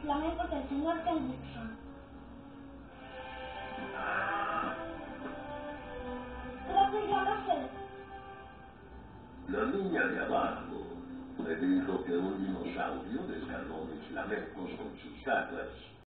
flamencos del señor Hendrickson. Creo que ya lo sé. La niña de abajo me dijo que un dinosaurio descargó mis flamencos con sus garras.